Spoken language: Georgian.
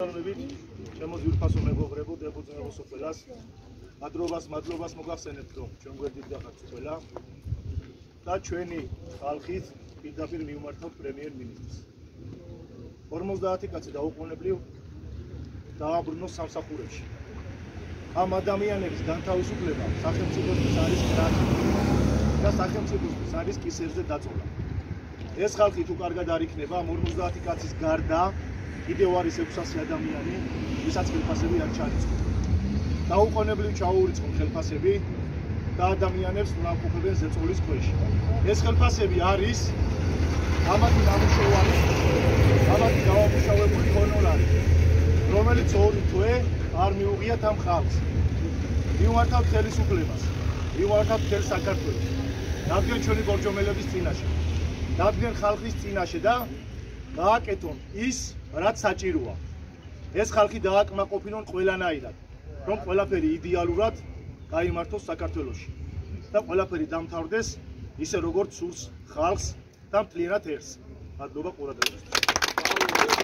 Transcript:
წარმებით ჩემო ძვირფასო მეგობრებო დებუძნებო სოფელას მადლობას მადლობას მოგახსენებთ რომ ჩვენ გვერდით გახართ სოფელა და ჩვენი ხალხით პირდაპირ მიუმართავთ პრემიერ მინისტრს 50 კაცი დაუყოვნებლივ დააბრუნოს სამსახურებში. ამ ადამიანების განთავისუფლება სახელმწიფოსთვის არის კრაჭი და სახელმწიფოსთვის არის კისერზე დაწოლა. ეს ხალხი თუ კარგად არ იქნება 50 კაცის გარდა კიდევ არის 600 ადამიანი, ვისაც ხელფასები არ ჩარიცხვა. დაუყოვნებლივ ჩაურიცხონ ხელფასები და ადამიანებს უნაყოფებენ ზეწოლის ქვეშ. ეს ხელფასები არის ამათი ნამუშევარი, ამათი გავამუშავებული ჰონორარი, რომელიც ორი თვე არ მიუღიათ ამ ხალხს. მიუართავთ ხელისუფლებას, მიუართავთ თელ საქართველოს. დადგენ ჩვენი გორჯომელების წინაშე. დადგენ ხალხის წინაშე და გააკეთონ ის რაც საჭიროა. ეს ხალხი დააკმაყოფილონ ყველანაირად, რომ ყველაფერი იდეალურად გაიმართოს საქართველოში და ყველაფერი დამთავრდეს ისე როგორც სურს ხალხს და მთლიანად ერთს. მადლობა ყურადღებისთვის.